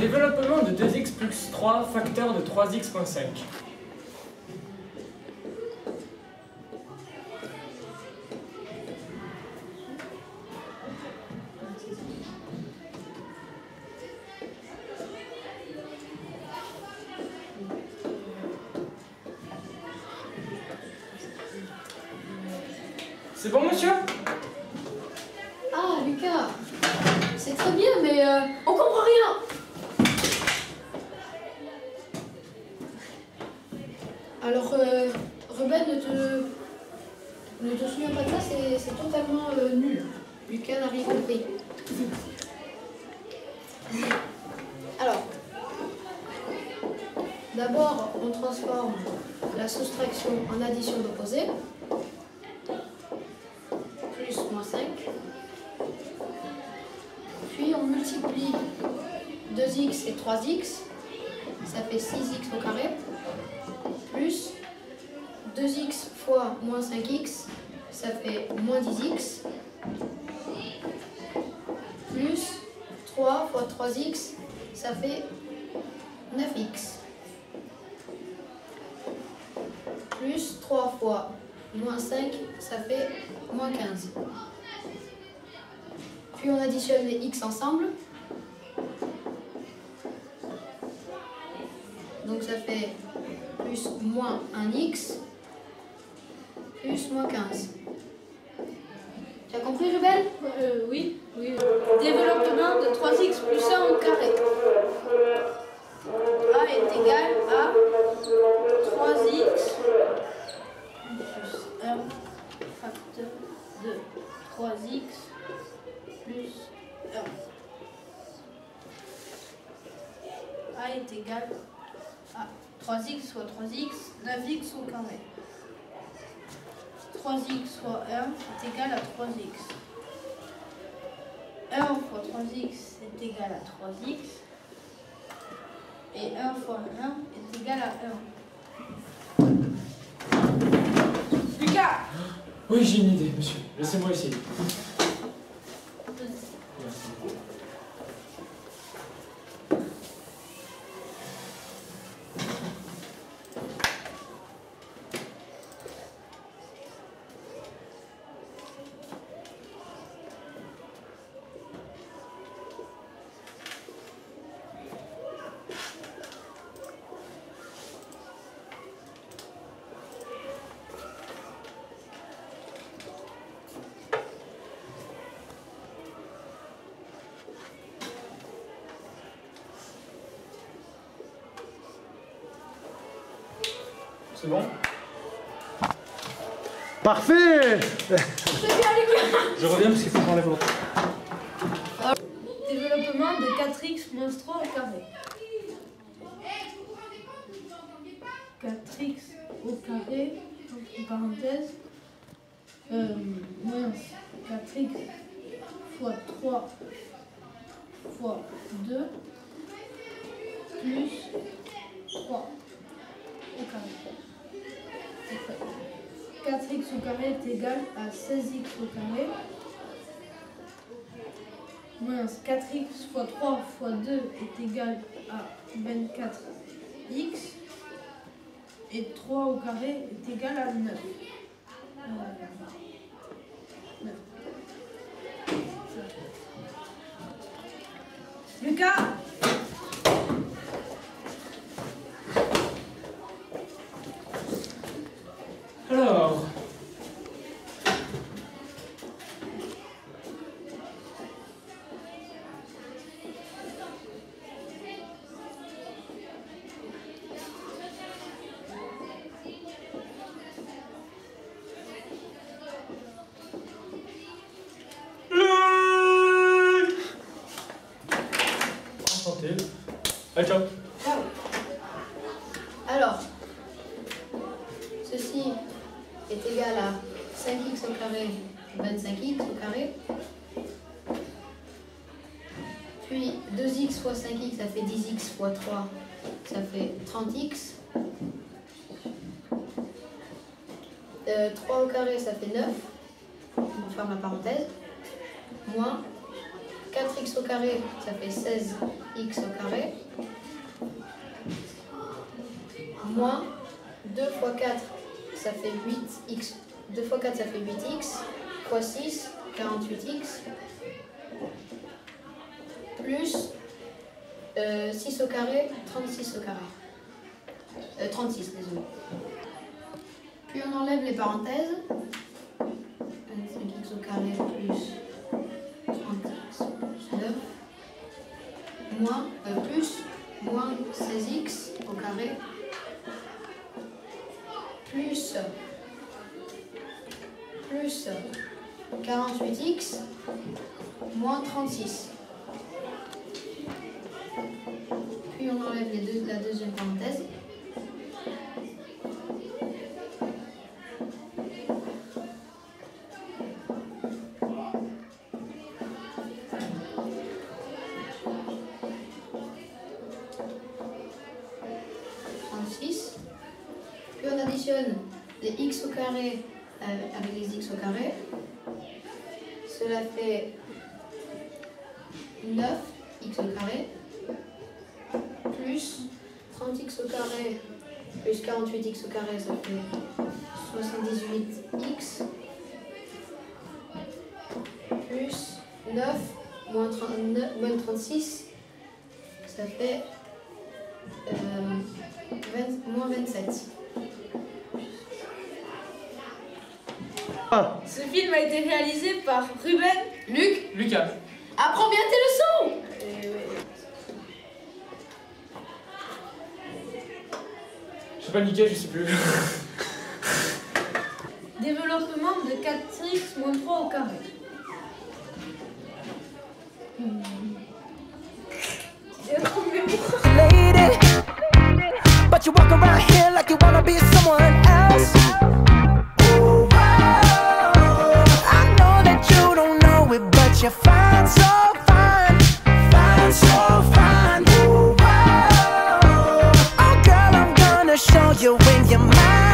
Développement de 2x plus 3 facteur de 3x.5. C'est bon, monsieur? Ah, Lucas, c'est très bien, mais euh, on comprend rien. Alors, euh, Ruben, ne te, ne te souviens pas de ça, c'est c'est totalement euh, nul. N'a rien compris. Alors, d'abord, on transforme la soustraction en addition d'opposés. Plus moins 5. Puis on multiplie 2x et 3x, ça fait 6x au carré, plus 2x fois moins 5x, ça fait moins 10x, 3 fois 3x, ça fait 9x, plus 3 fois moins 5, ça fait moins 15. Puis on additionne les x ensemble. Donc ça fait plus moins 1x plus moins 15. Tu as compris Ruben Euh, oui, oui. De 3x plus 1 au carré. A est égal à 3x plus 1 facteur de 3x plus 1. A est égal à 3x fois 3x, 9x au carré. 3x fois 1 est égal à 3x. 1 fois 3x est égal à 3x. Et 1 fois 1 est égal à 1. Lucas Oui, j'ai une idée, monsieur. Laissez-moi essayer. C'est bon Parfait Je reviens parce qu'il faut que j'enlève l'autre. Développement de 4x moins 3 au carré. 4x au carré, entre parenthèses, euh, moins 4x fois 3 fois 2 plus 3 au carré. 4x au carré est égal à 16x au carré moins 4x fois 3 fois 2 est égal à 24x et 3 au carré est égal à 9. Euh, 9. Lucas Ciao. Alors, ceci est égal à 5x au carré, 25x au carré. Puis 2x fois 5x, ça fait 10x fois 3, ça fait 30x. Euh, 3 au carré, ça fait 9. On ferme la parenthèse. Moins 4x au carré, ça fait 16x au carré. Moins 2 fois 4, ça fait 8x. 2 fois 4, ça fait 8x. Fois 6, 48x. Plus euh, 6 au carré, 36 au carré. Euh, 36, désolé. Puis on enlève les parenthèses. Plus, plus. 48x moins 36. X au carré euh, avec les x au carré. Cela fait 9 x au carré plus 30x au carré plus 48x au carré, ça fait 78x plus 9 moins, 39, moins 36, ça fait euh, 20 moins 27. Ce film a été réalisé par Ruben. Luc, Lucas. apprends bien tes leçons Je sais pas nickel, je sais plus. Développement de 4x moins 3 au carré. lady. But you walk around here like you wanna be someone your mind.